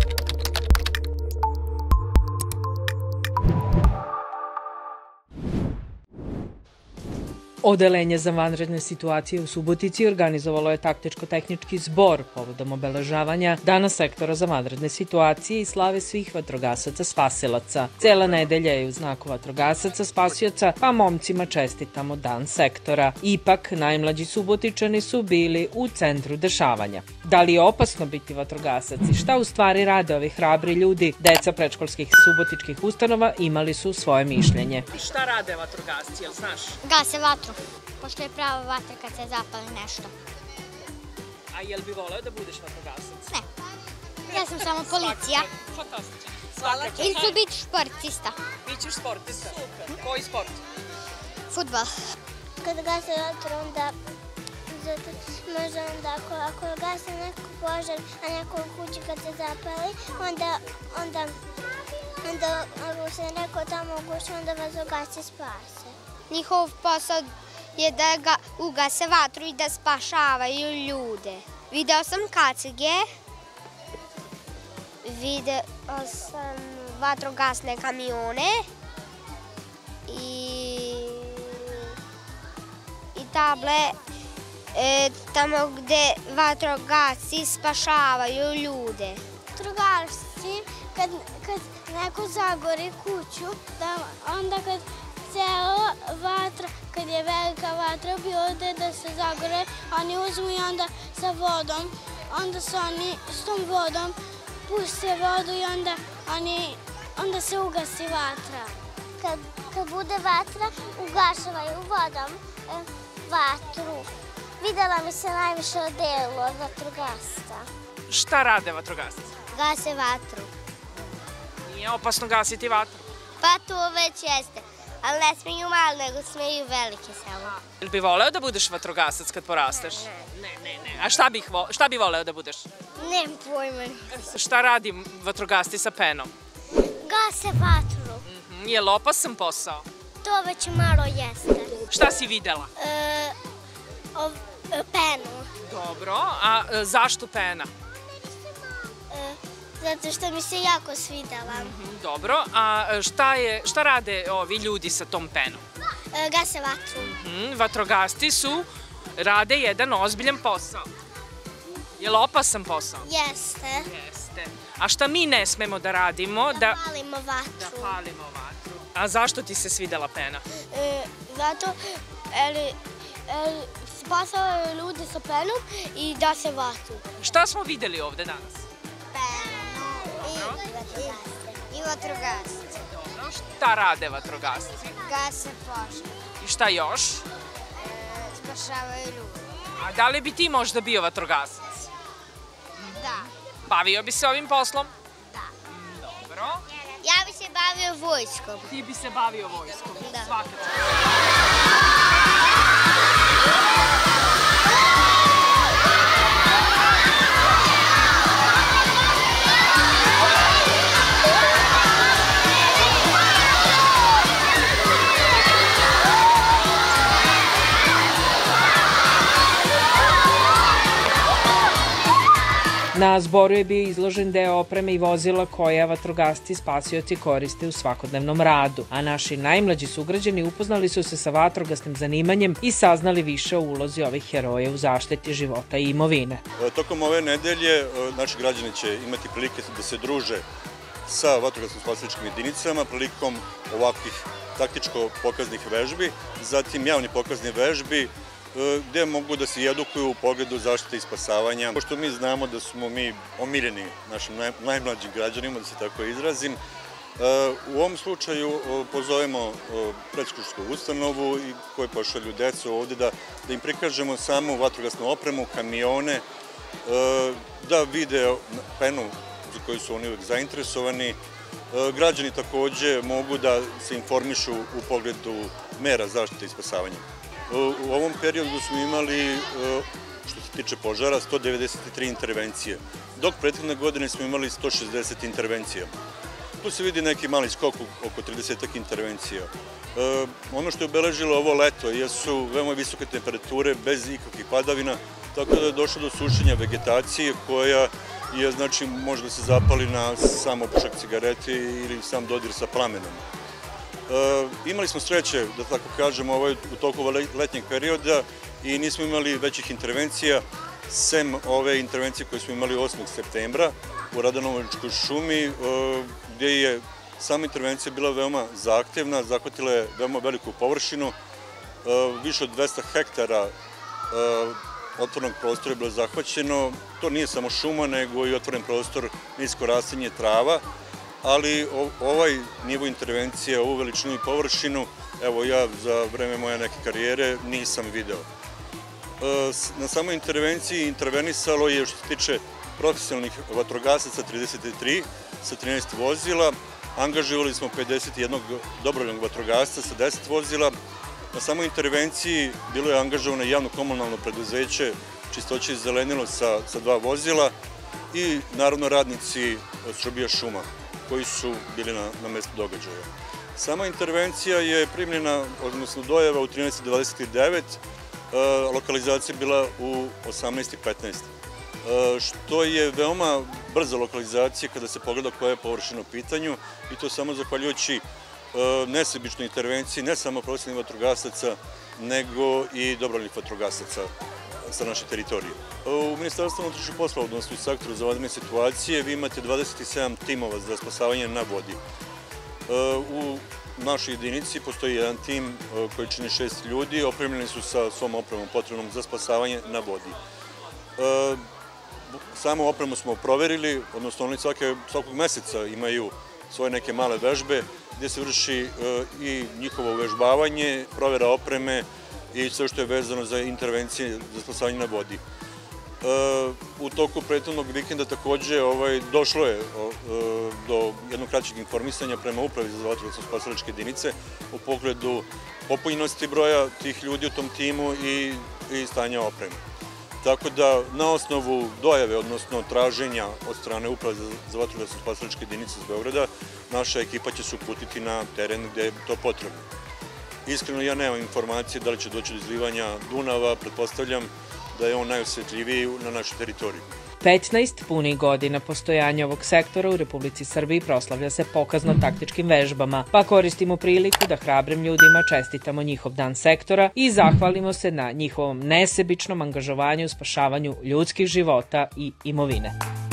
Thank you. Odelenje za vanredne situacije u Subotici organizovalo je taktičko-tehnički zbor povodom obeležavanja Dana sektora za vanredne situacije i slave svih vatrogasaca spasilaca. Cela nedelja je u znaku vatrogasaca spasioca, pa momcima čestitamo Dan sektora. Ipak, najmlađi subotičani su bili u centru dešavanja. Da li je opasno biti vatrogasac i šta u stvari rade ovi hrabri ljudi? Deca predškolskih subotičkih ustanova imali su svoje mišljenje. Šta rade vatrogasci, jel znaš? Gase vatru, pošto je prava vatra kad se zapali nešto. A jel bi voleo da budeš vatrogasac? Ne, ja sam samo policija. Fantastično. Svaka Ili ću biti športista. Bićeš sportista. Super. Koji sport? Futbal. Kad gase vatru, onda zato možda onda ako, ako gase neko požar, a neko u kući kad se zapali, onda, onda, onda ako se neko tamo uguši, onda vas ugasi spase. Njihov posao je da ga ugase vatru i da spašavaju ljude. Video sam kacige, video sam vatrogasne kamione i, i table e, tamo gde vatrogasci spašavaju ljude. Vatrogasci, kad, kad neko zagori kuću, da, onda kad cela vatra, kad je velika vatra, bi ode da se zagore, oni uzmu i onda sa vodom, onda se oni s tom vodom puste vodu i onda, oni, onda se ugasi vatra. Kad, kad bude vatra, ugašavaju vodom e, vatru. Videla mi se najviše o delu od vatrogasta. Šta rade vatrogasci? Gase vatru. Nije opasno gasiti vatru. Pa to već jeste. Ali ne smiju malo, nego smeju velike samo. Jel bi voleo da budeš vatrogasac kad porasteš? Ne, ne, ne. A šta, bih vo, šta bi voleo da budeš? Nemam pojma. Šta radi vatrogasci sa penom? Gase vatru. Mhm, Je li opasan posao? To već malo jeste. Šta si videla? E, ov, e, penu. Dobro, a e, zašto pena? Zato što mi se jako svidela. Mhm, Dobro, a e, šta, je, šta rade ovi ljudi sa tom penom? E, gase vatru. Mhm, vatrogasci su, rade jedan ozbiljan posao. Je li opasan posao? Jeste. Jeste. A šta mi ne smemo da radimo? Da, Palimo da vatru. palimo vatru. A zašto ti se svidela pena? E, zato jer, jer spasava ljude sa penom i da se vatru. Šta smo videli ovde danas? I, vatrogasci. Dobro, šta rade vatrogasci? Gase požar. I šta još? Spašavaju ljude. A da li bi ti možda bio vatrogasac? Da. Bavio bi se ovim poslom? Da. Dobro. Ja bi se bavio vojskom. Ti bi se bavio vojskom? Da. Svaka čast. Na zboru je bio izložen deo opreme i vozila koja vatrogasci spasioci koriste u svakodnevnom radu, a naši najmlađi sugrađani upoznali su se sa vatrogasnim zanimanjem i saznali više o ulozi ovih heroja u zaštiti života i imovine. E, Tokom ove nedelje e, naši građani će imati prilike da se druže sa vatrogasnim spasilačkim jedinicama prilikom ovakvih taktičko-pokaznih vežbi, zatim javni pokazni vežbi gde mogu da se edukuju u pogledu zaštite i spasavanja. Pošto mi znamo da smo mi omiljeni našim naj, najmlađim građanima, da se tako izrazim, e, u ovom slučaju e, pozovemo predškolsku ustanovu i koji pošalju decu ovde da, da im prikažemo samu vatrogasnu opremu, kamione, e, da vide penu za koju su oni uvek zainteresovani. E, Građani takođe mogu da se informišu u pogledu mera zaštite i spasavanja. U ovom periodu smo imali, e, što se tiče požara, 193 intervencije, dok prethodne godine smo imali 160 intervencija. Tu se vidi neki mali skok oko 30 intervencija. E, ono što je obeležilo ovo leto jesu veoma visoke temperature bez ikakvih padavina, tako da je došlo do sušenja vegetacije koja je znači može da se zapali na samo pušak cigarete ili sam dodir sa plamenom. E, imali smo sreće, da tako kažemo, ovaj, u toku letnjeg perioda i nismo imali većih intervencija, sem ove intervencije koje smo imali 8. septembra u Radanovičkoj šumi, e, gde je sama intervencija bila veoma zahtevna, zahvatila je veoma veliku površinu, e, više od 200 hektara otvornog prostora je bilo zahvaćeno. To nije samo šuma, nego i otvoren prostor nisko rastinje trava, ali ovaj nivo intervencije, ovu veličinu i površinu, evo ja za vreme moje neke karijere nisam video. E, na samoj intervenciji intervenisalo je što se tiče profesionalnih vatrogasaca 33 sa 13 vozila, angažovali smo 51 dobrovoljnog vatrogasca sa 10 vozila, Na samoj intervenciji bilo je angažovano javno komunalno preduzeće čistoće i zelenilo sa, sa dva vozila i naravno radnici od Srbija šuma koji su bili na, na mestu događaja. Sama intervencija je primljena, odnosno dojava u 13.29, e, lokalizacija bila u 18.15 e, što je veoma brza lokalizacija kada se pogleda koja je površina u pitanju i to samo zahvaljujući E, nesebičnoj intervenciji ne samo profesionalnih vatrogasaca, nego i dobrovoljnih vatrogasaca sa naše teritorije. E, u Ministarstvu unutrašnjih poslova, odnosno u sektoru za vanredne situacije, vi imate 27 timova za spasavanje na vodi. E, u našoj jedinici postoji jedan tim koji čini šest ljudi, opremljeni su sa svom opremom potrebnom za spasavanje na vodi. Samo opremu smo proverili, odnosno oni svake, svakog meseca imaju svoje neke male vežbe gde se vrši e, i njihovo uvežbavanje, provera opreme i sve što je vezano za intervencije za spasavanje na vodi. E, u toku prethodnog vikenda takođe ovaj, došlo je e, do jednog kraćeg informisanja prema upravi za vatrogasno spasalačke jedinice u pogledu popunjenosti broja tih ljudi u tom timu i, i stanja opreme. Tako da na osnovu dojave, odnosno traženja od strane uprave za vatrogasno spasalačke jedinice iz Beograda, naša ekipa će se uputiti na teren gde je to potrebno. Iskreno ja nemam informacije da li će doći do izlivanja Dunava, pretpostavljam da je on najosjetljiviji na našoj teritoriji. 15 punih godina postojanja ovog sektora u Republici Srbiji proslavlja se pokazno taktičkim vežbama, pa koristimo priliku da hrabrim ljudima čestitamo njihov dan sektora i zahvalimo se na njihovom nesebičnom angažovanju u spašavanju ljudskih života i imovine.